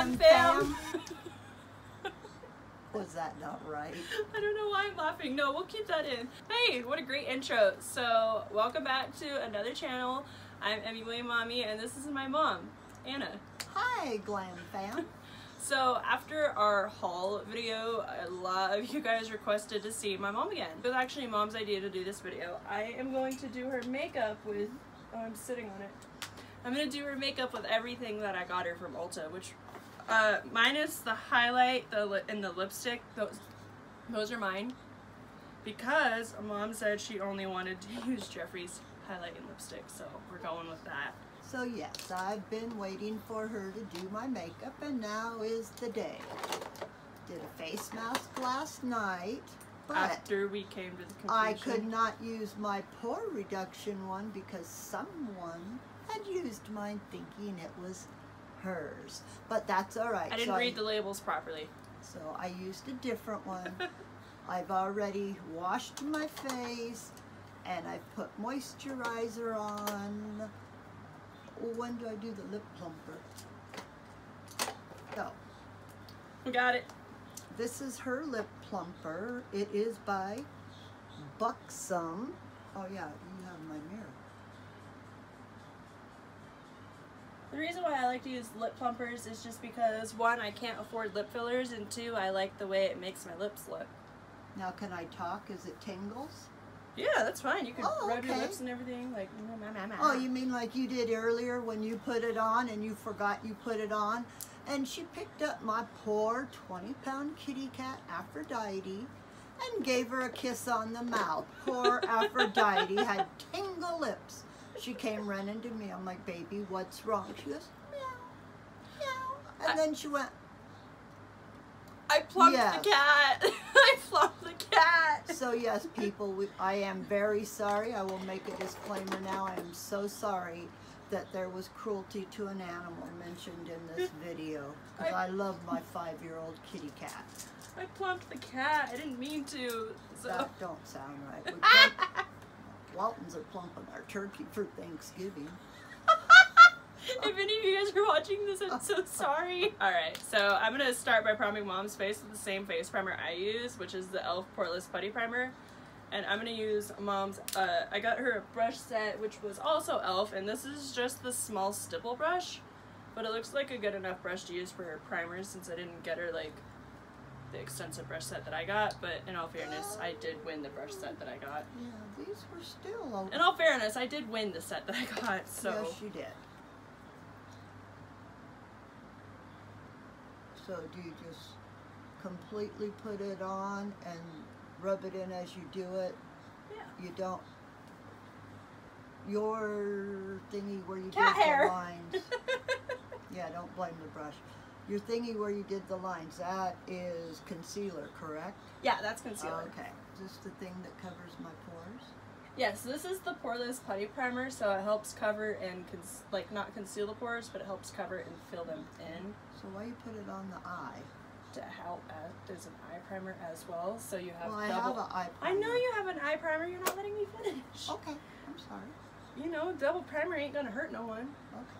Glam fam. Was that not right? I don't know why I'm laughing. No, we'll keep that in. Hey, what a great intro. So, welcome back to another channel. I'm Emmy William Mommy, and this is my mom, Anna. Hi, Glam fam. So after our haul video, a lot of you guys requested to see my mom again. It was actually mom's idea to do this video. I am going to do her makeup with, oh I'm sitting on it. I'm going to do her makeup with everything that I got her from Ulta, which uh, minus the highlight the and the lipstick, those, those are mine. Because mom said she only wanted to use Jeffree's highlight and lipstick, so we're going with that. So yes, I've been waiting for her to do my makeup and now is the day. Did a face mask last night, but After we came to the conclusion. I could not use my pore reduction one because someone had used mine thinking it was hers. But that's all right. I didn't so read the labels properly. So I used a different one. I've already washed my face and I put moisturizer on. When do I do the lip plumper? So, We got it. this is her lip plumper. It is by Buxom. Oh yeah, you have my mirror. The reason why I like to use lip plumpers is just because one, I can't afford lip fillers, and two, I like the way it makes my lips look. Now can I talk? Is it tingles? Yeah, that's fine. You can Oh, rub your lips and everything, like. meh, meh, meh, Oh, you mean like you did earlier when you put it on and you forgot you put it on? And she picked up my poor 20 pound kitty cat Aphrodite and gave her a kiss on the mouth. Poor Aphrodite had tingle lips. She came running to me. I'm like, baby, what's wrong? She goes, meow, meow. And then she went, I plumped Yes. the cat. I plumped the cat. so yes, people, we, I am very sorry. I will make a disclaimer now. I am so sorry that there was cruelty to an animal mentioned in this video. Because I love my five-year-old kitty cat. I plumped the cat. I didn't mean to. So. That don't sound right. Waltons are plumping our turkey for Thanksgiving. if any of you guys are watching this, I'm so sorry. Alright, so I'm gonna start by priming mom's face with the same face primer I use, which is the e.l.f. Poreless Putty Primer. And I'm gonna use mom's, uh, I got her a brush set, which was also e.l.f., and this is just the small stipple brush. But it looks like a good enough brush to use for her primer since I didn't get her, like, the extensive brush set that I got. But in all fairness, I did win the brush set that I got. Yeah, these were still open. In all fairness, I did win the set that I got, so... Yes, you did. So do you just completely put it on and rub it in as you do it? Yeah. You don't. Your thingy where you Cat did hair. the lines. yeah, don't blame the brush. Your thingy where you did the lines, that is concealer, correct? yeah, that's concealer. Okay. Is this the thing that covers my pores? Yes, this is the poreless putty primer, so it helps cover and like not conceal the pores, but it helps cover and fill them in So why you put it on the eye? to help uh, as, as an eye primer as well. So you have well, I double. have an eye I know you have an eye primer. You're not letting me finish. Okay, I'm sorry. You know, double primer ain't gonna hurt no one. Okay.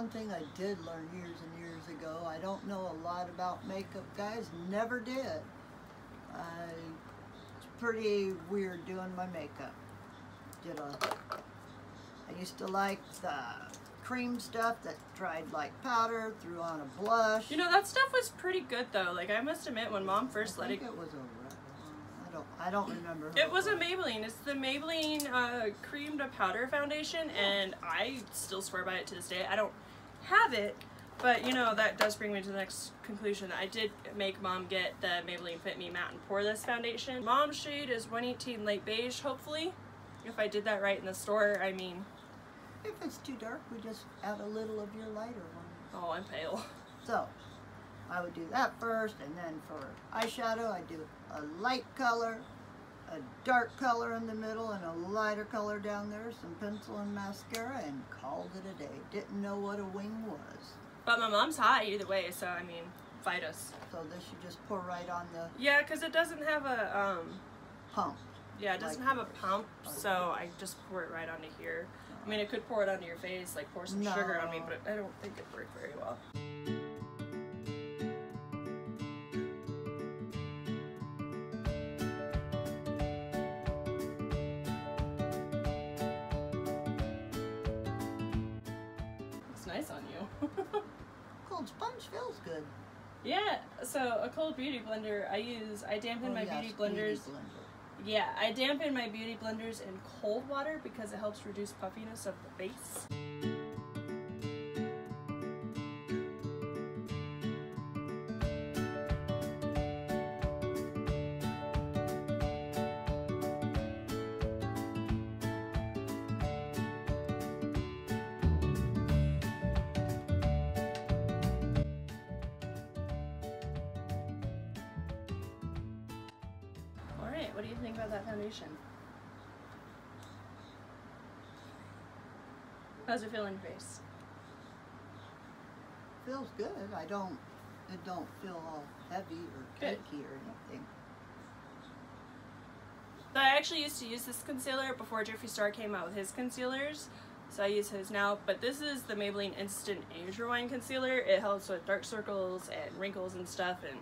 One thing I did learn years and years ago, I don't know a lot about makeup, guys, never did. I, it's pretty weird doing my makeup. Did a, I used to like the cream stuff that dried like powder, threw on a blush. You know that stuff was pretty good though. Like I must admit, when mom first I let think it, it was a, Revlon. Don't, I don't remember. it was a Maybelline. It's the Maybelline uh, cream to powder foundation, and I still swear by it to this day. I don't have it, but you know that does bring me to the next conclusion. I did make mom get the Maybelline Fit Me Matte and Poreless foundation. Mom's shade is 118 Light Beige. Hopefully, if I did that right in the store, I mean, If it's too dark, we just add a little of your lighter one. oh, I'm pale. So, I would do that first, and then for eyeshadow, I do a light color, a dark color in the middle, and a lighter color down there, some pencil and mascara, and called it a day. Didn't know what a wing was. But my mom's hot either way, so I mean, fight us. So this you just pour right on the Yeah, because it doesn't have a um. pump. Yeah, it doesn't Like have a pump, so I just pour it right onto here. I mean, it could pour it onto your face, like pour some sugar on me, but I don't think it worked very well. So a cold beauty blender I use, I dampen Oh, my yes, beauty blenders. blender. Yeah, I dampen my beauty blenders in cold water because it helps reduce puffiness of the base. Alright, what do you think about that foundation? How's it feel in your face? Feels good. I don't. It don't feel all heavy or Good. cakey or anything. So I actually used to use this concealer before Jeffree Star came out with his concealers. So I use his now, but this is the Maybelline Instant Age Rewind Concealer. It helps with dark circles and wrinkles and stuff and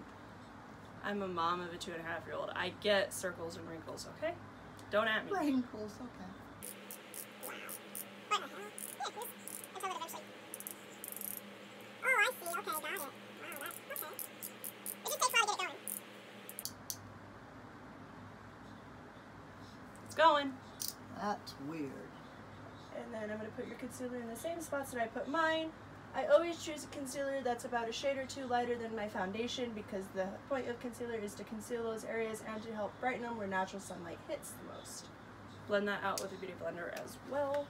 I'm a mom of a two and a half year old. I get circles and wrinkles, okay? Don't at me. Wrinkles, okay. Okay. Alright, okay, that won't. I think I tried that down. It's going. That's weird. And then I'm going to put your concealer in the same spots that I put mine. I always choose a concealer that's about a shade or two lighter than my foundation because the point of concealer is to conceal those areas and to help brighten them where natural sunlight hits the most. Blend that out with a beauty blender as well.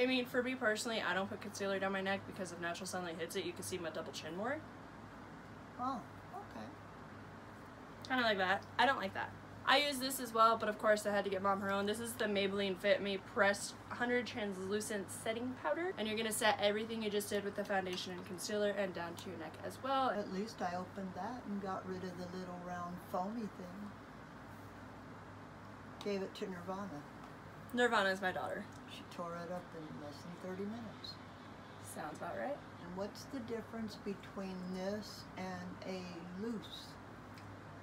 I, mean, for me personally, I don't put concealer down my neck because if natural sunlight hits it, you can see my double chin more. Oh, okay. Kind of like that. I don't like that. I use this as well, but of course I had to get mom her own. This is the Maybelline Fit Me Pressed 100 Translucent Setting Powder. And you're going to set everything you just did with the foundation and concealer and down to your neck as well. At least I opened that and got rid of the little round foamy thing. Gave it to Nirvana. Nirvana is my daughter. She tore it up in less than 30 minutes. Sounds about right. And what's the difference between this and a loose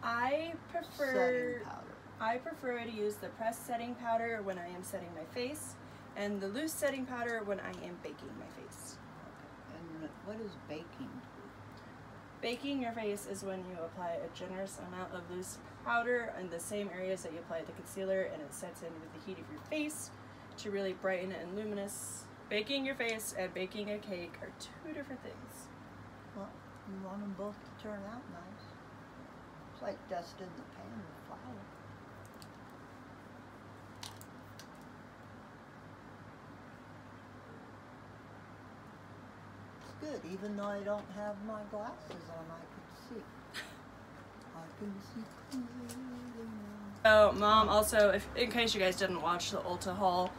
I prefer setting powder? I prefer to use the pressed setting powder when I am setting my face and the loose setting powder when I am baking my face. Okay. And what is baking? Baking your face is when you apply a generous amount of loose powder in the same areas that you apply the concealer and it sets in with the heat of your face to really brighten and luminous. Baking your face and baking a cake are two different things. Well, you want them both to turn out nice. It's like dusting the pan with flour. It's good, even though I don't have my glasses on, I can see. I can see clearly now. So, mom also, if in case you guys didn't watch the Ulta haul,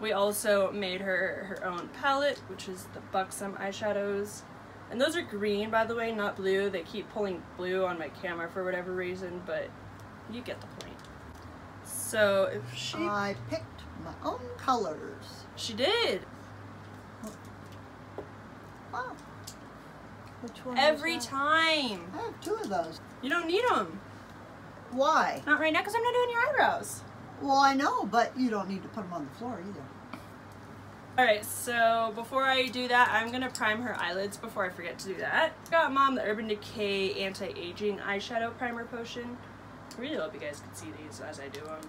we also made her her own palette, which is the Buxom eyeshadows. And those are green, by the way, not blue. They keep pulling blue on my camera for whatever reason, but you get the point. So, if she I picked my own colors. she did Oh. Which one? every time. I have two of those. You don't need them. Why? Not right now, cause I'm not doing your eyebrows. Well, I know, but you don't need to put them on the floor either. Alright, so before I do that, I'm gonna prime her eyelids before I forget to do that. Got mom the Urban Decay Anti-Aging Eyeshadow Primer Potion. I really hope you guys can see these as I do them.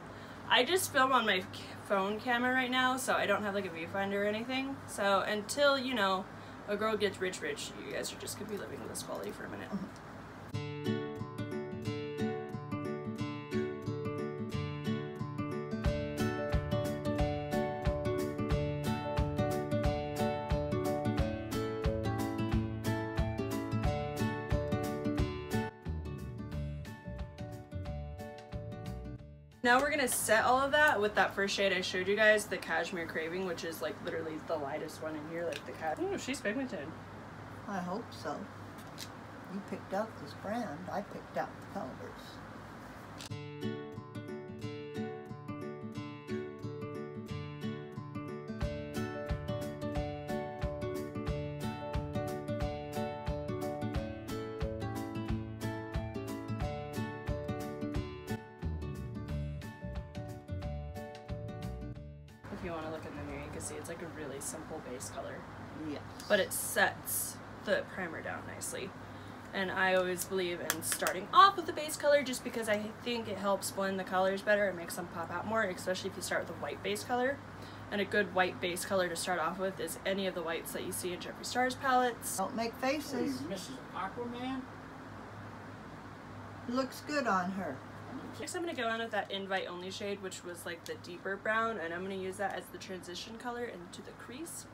I just film on my phone camera right now, so I don't have like a viewfinder or anything. So until, you know, a girl gets rich rich, you guys are just gonna be living with this quality for a minute. Mm-hmm. Now we're gonna set all of that with that first shade I showed you guys, the Cashmere Craving, which is like literally the lightest one in here, like the cat. Ooh, she's pigmented. I hope so. You picked out this brand. I picked out the colors. But it sets the primer down nicely. And I always believe in starting off with the base color just because I think it helps blend the colors better and makes them pop out more, especially if you start with a white base color. And a good white base color to start off with is any of the whites that you see in Jeffree Star's palettes. Don't make What are you, faces. Mrs. Aquaman? Looks good on her. Next I'm going to go in with that invite only shade, which was like the deeper brown, and I'm going to use that as the transition color into the crease.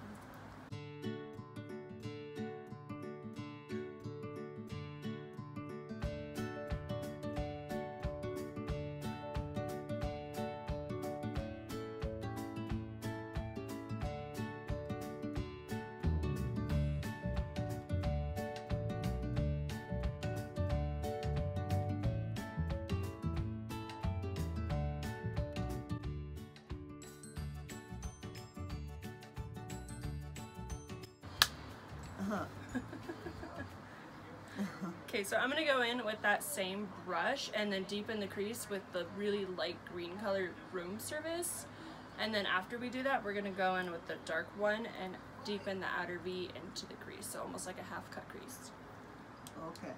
In with that same brush and then deepen the crease with the really light green color room service. And then after we do that, we're gonna go in with the dark one and deepen the outer V into the crease, so almost like a half cut crease. Okay.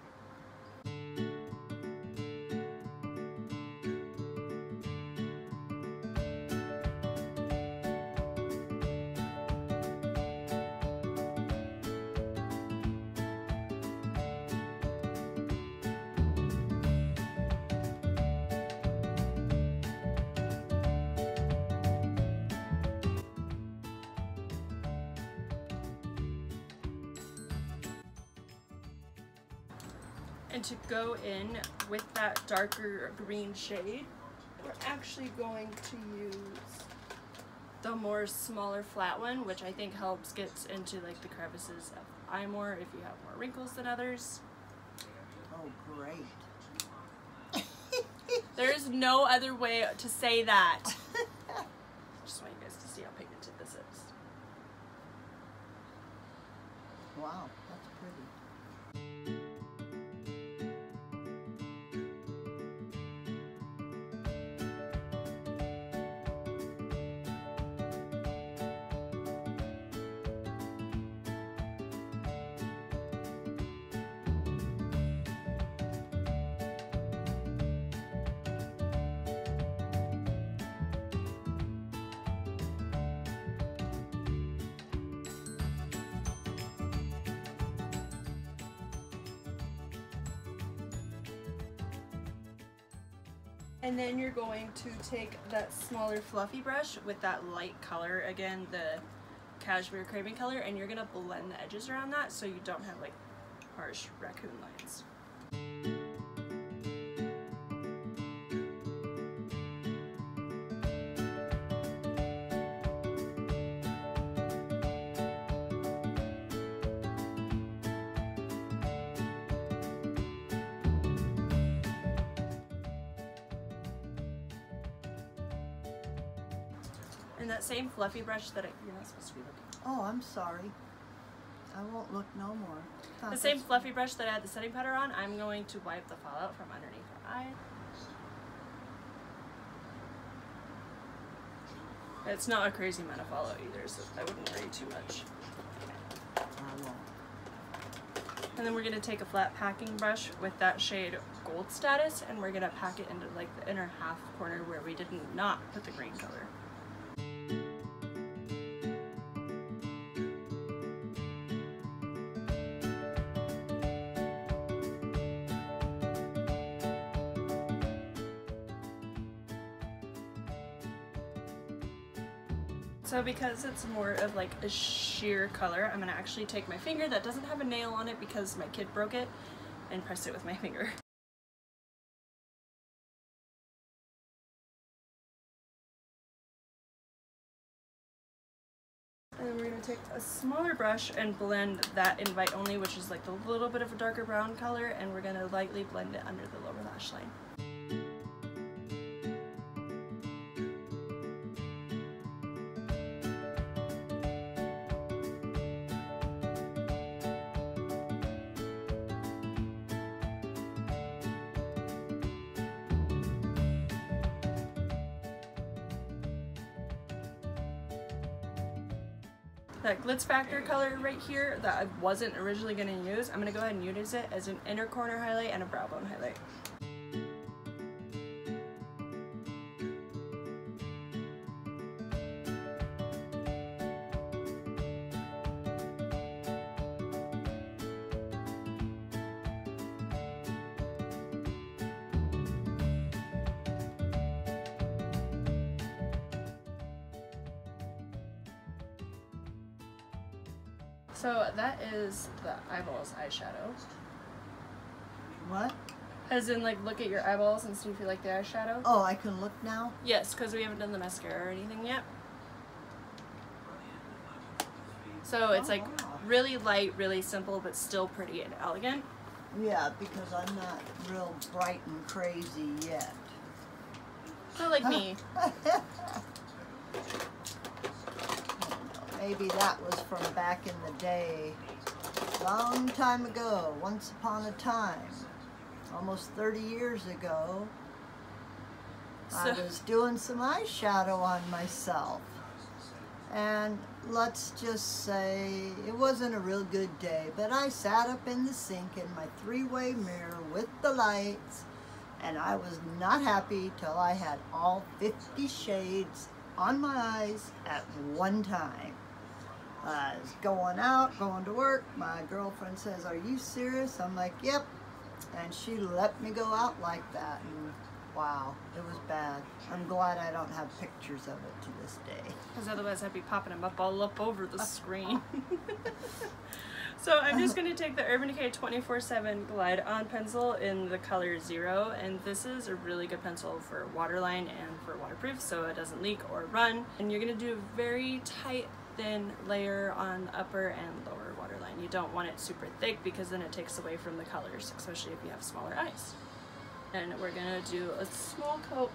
And to go in with that darker green shade, we're actually going to use the more smaller flat one, which I think helps get into like the crevices of eye more if you have more wrinkles than others. Oh, great. There is no other way to say that. Just want you guys to see how pigmented this is. Wow, And then you're going to take that smaller fluffy brush with that light color, again the cashmere craving color, and you're gonna blend the edges around that so you don't have like harsh raccoon lines. Fluffy brush that I, you're not supposed to be looking. Oh, I'm sorry. I won't look no more. Thought The same fluffy brush that I had the setting powder on, I'm going to wipe the fallout from underneath her eye. It's not a crazy amount of fallout either, so I wouldn't worry too much. I won't. And then we're gonna take a flat packing brush with that shade Gold Status, and we're gonna pack it into like the inner half corner where we did not put the green color. So because it's more of like a sheer color, I'm gonna actually take my finger that doesn't have a nail on it because my kid broke it and press it with my finger. And then we're gonna take a smaller brush and blend that invite only, which is like a little bit of a darker brown color, and we're gonna lightly blend it under the lower lash line. Glitz Factor color right here that I wasn't originally going to use, I'm going to go ahead and use it as an inner corner highlight and a brow bone highlight. So that is the eyeballs eyeshadow. What? As in, like, look at your eyeballs and see if you like the eyeshadow. Oh, I can look now? Yes, because we haven't done the mascara or anything yet. So it's Oh, like wow. really light, really simple, but still pretty and elegant. Yeah, because I'm not real bright and crazy yet. So like me. Maybe that was from back in the day. Long time ago, once upon a time. Almost 30 years ago. I was doing some eyeshadow on myself. And let's just say it wasn't a real good day, but I sat up in the sink in my three-way mirror with the lights, and I was not happy till I had all 50 shades on my eyes at one time. Uh, I was going out, going to work. My girlfriend says, Are you serious? I'm like, Yep. And she let me go out like that. And wow, it was bad. I'm glad I don't have pictures of it to this day. Because otherwise I'd be popping them up all up over the screen. so I'm just going to take the Urban Decay 24-7 Glide On pencil in the color Zero. And this is a really good pencil for waterline and for waterproof so it doesn't leak or run. And you're going to do a very tight, thin layer on upper and lower waterline. You don't want it super thick because then it takes away from the colors, especially if you have smaller eyes. And we're going to do a small coat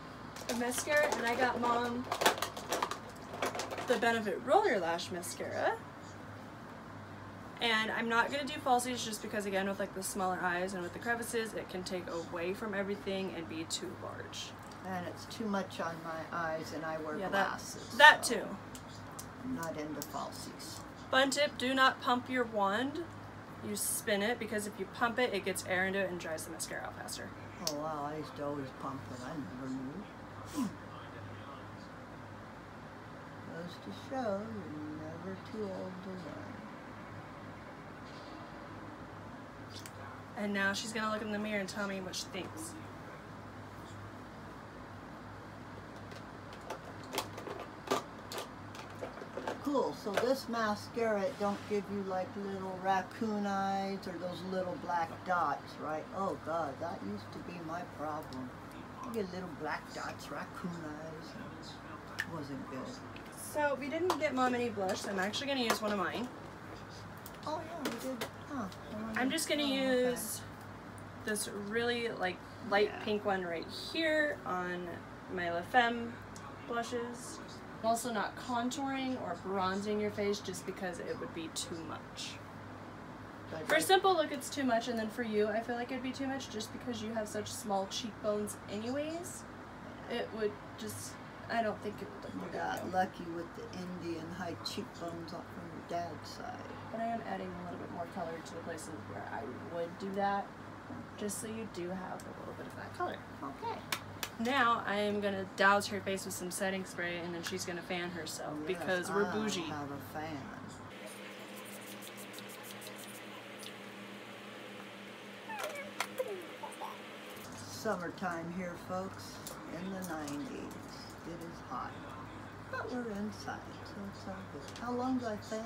of mascara. And I got mom the Benefit Roller Lash Mascara. And I'm not going to do falsies just because again with like the smaller eyes and with the crevices it can take away from everything and be too large. And it's too much on my eyes, and I wear Yeah, that, glasses. that so too. Not into falsies. Fun tip, do not pump your wand. You spin it because if you pump it, it gets air into it and dries the mascara out faster. Oh wow, I used to always pump it. I never knew. Goes to show you're never too old to learn. And now she's gonna look in the mirror and tell me what she thinks. So this mascara it don't give you like little raccoon eyes or those little black dots, right? Oh God, that used to be my problem. I get little black dots, raccoon eyes. It wasn't good. So we didn't get mom any blush, so I'm actually gonna use one of mine. Oh yeah, we did. Huh. I'm just gonna Oh, okay. use this really like light Yeah. pink one right here on my La Femme blushes. I'm also not contouring or bronzing your face just because it would be too much. For a simple look, it's too much, and then for you, I feel like it'd be too much just because you have such small cheekbones, anyways. It would just, I don't think it would oh look You got lucky with the Indian high cheekbones from your dad's side. But I am adding a little bit more color to the places where I would do that, just so you do have a little bit of that color. Okay. Now I am gonna douse her face with some setting spray, and then she's gonna fan herself because we're I bougie. have a fan. Summertime here, folks, in the 90s. It is hot. But we're inside, so it's all good. How long do I fan?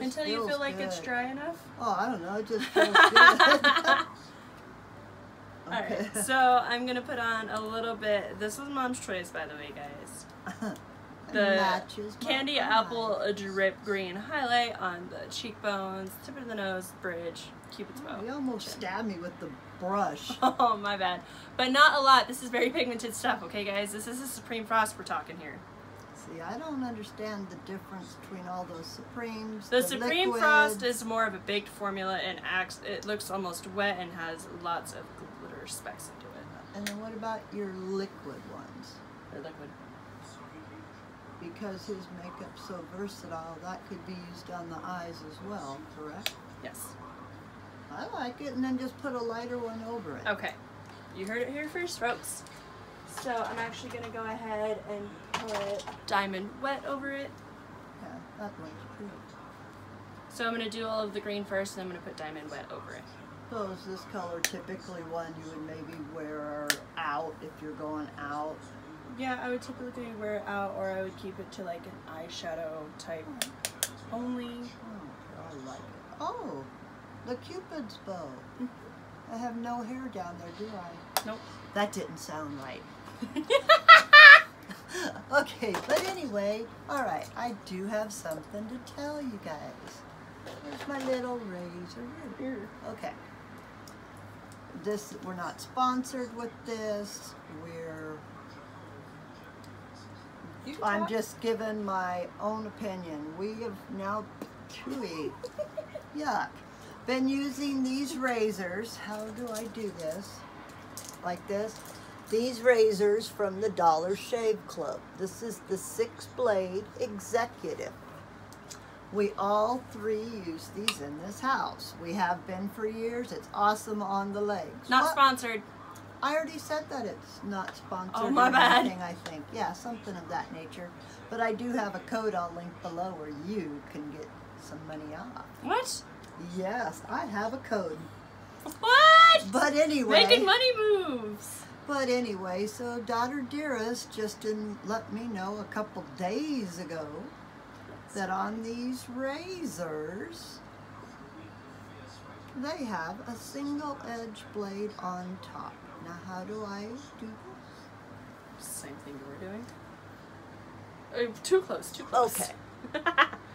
Until you feel like it's dry enough. Oh, I don't know. It just feels good. Alright, so I'm gonna put on a little bit. This was mom's choice, by the way, guys. The Candy eyes. apple a drip green highlight on the cheekbones, tip of the nose, bridge, cupid's oh, bow. Oh, you almost stabbed me with the brush. Oh, my bad. But not a lot. This is very pigmented stuff, okay, guys? This is a Supreme Frost we're talking here. See, I don't understand the difference between all those Supremes. The Supreme liquids. Frost is more of a baked formula and acts. It looks almost wet and has lots of glitter specks into it. And then what about your liquid ones? Or liquid. because his makeup's so versatile, that could be used on the eyes as well, correct? Yes. I like it, and then just put a lighter one over it. Okay. You heard it here first, folks. So I'm actually gonna go ahead and put diamond wet over it. Yeah, that one's pretty. So I'm gonna do all of the green first, and I'm gonna put diamond wet over it. So is this color typically one you would maybe wear out if you're going out? Yeah, I would typically wear it out, or I would keep it to like an eyeshadow type only. Oh, I like it. Oh, the Cupid's bow. Mhm. I have no hair down there, do I? Nope. That didn't sound right. okay, but anyway, all right, I do have something to tell you guys. Here's my little razor here. Okay. This we're not sponsored with this. We're I'm just giving my own opinion. We have now chewy. Yuck. Been using these razors. How do I do this? Like this. These razors from the Dollar Shave Club. This is the six blade executive. We all three use these in this house. We have been for years. It's awesome on the legs. Not What? sponsored. I already said that it's not sponsored Oh, my bad. anything, I think. Yeah, something of that nature. But I do have a code I'll link below where you can get some money off. What? Yes, I have a code. What? But anyway, Making money moves. but anyway, so daughter dearest just didn't let me know a couple days ago that on these razors they have a single edge blade on top. Now how do I do this? Same thing you were doing. Uh, too close. Too close. Okay.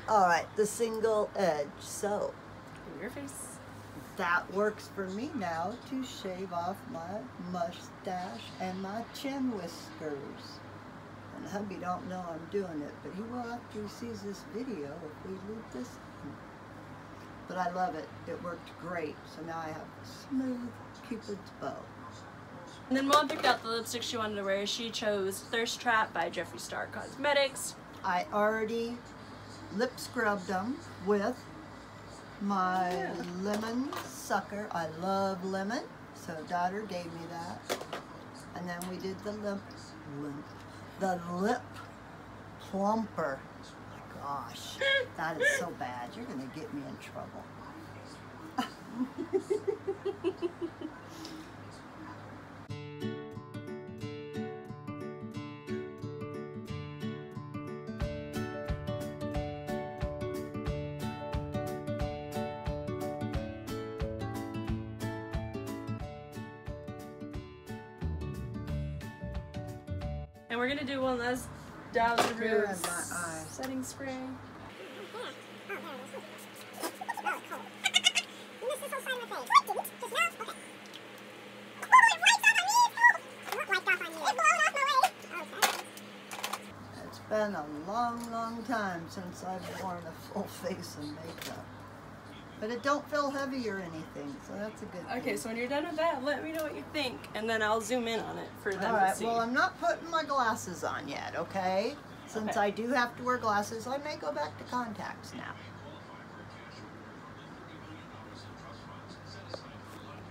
All right, the single edge. So In your face. that works for me now to shave off my mustache and my chin whiskers. And hubby don't know I'm doing it, but he will after he sees this video if we leave this in. But I love it. It worked great. So now I have a smooth Cupid's bow. And then mom picked out the lipstick she wanted to wear. She chose Thirst Trap by Jeffree Star Cosmetics. I already lip scrubbed them with my Yeah. lemon sucker. I love lemon, so daughter gave me that. And then we did the lip, lip the lip plumper. my gosh, that is so bad. You're gonna get me in trouble. And we're gonna do one last Down Roots setting spray. It's been a long, long time since I've worn a full face of makeup. But it don't feel heavy or anything, so that's a good thing. Okay, so when you're done with that, let me know what you think, and then I'll zoom in on it for them All right, to see. well, I'm not putting my glasses on yet, okay? Since Okay. I do have to wear glasses, I may go back to contacts now.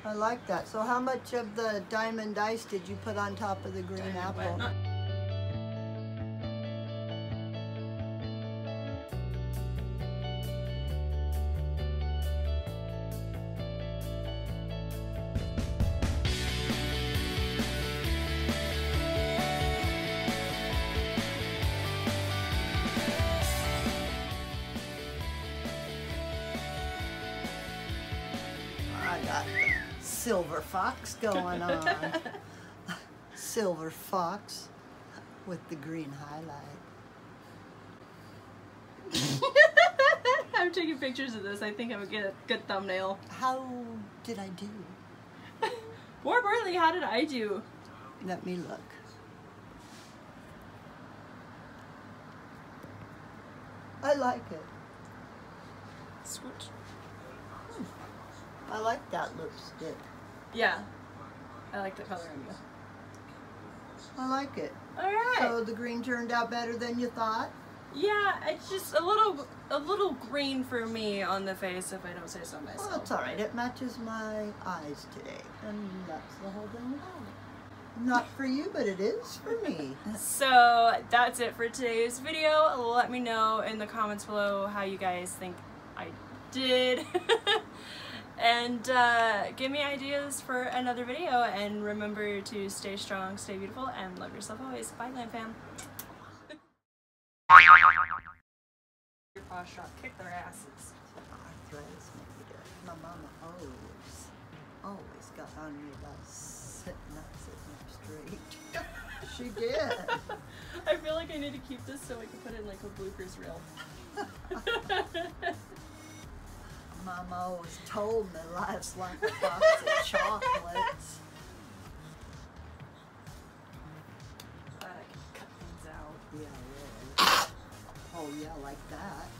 I like that. So how much of the diamond ice did you put on top of the green Diamond apple? Going on. silver fox with the green highlight. I'm taking pictures of this. I think I would get a good thumbnail. How did I do? More importantly, how did I do? Let me look. I like it. Switch. Hmm. I like that lipstick. Yeah. I like the coloring. I like it. All right. So the green turned out better than you thought? yeah, it's just a little a little green for me on the face if I don't say so myself. Well, it's alright. It matches my eyes today. And that's the whole thing about it. Not for you, but it is for me. So that's it for today's video. Let me know in the comments below how you guys think I did. and uh, give me ideas for another video. And remember to stay strong, stay beautiful, and love yourself always. Bye, Glam Fam. Your paw shot, kick their asses. Arthritis made it. My mama always, always got on me about sitting up, sitting up straight. she did. I feel like I need to keep this so I can put it in like a bloopers reel. Mama always told me life's like a box of chocolates. Glad I can cut things out. Yeah, really. Oh yeah, like that.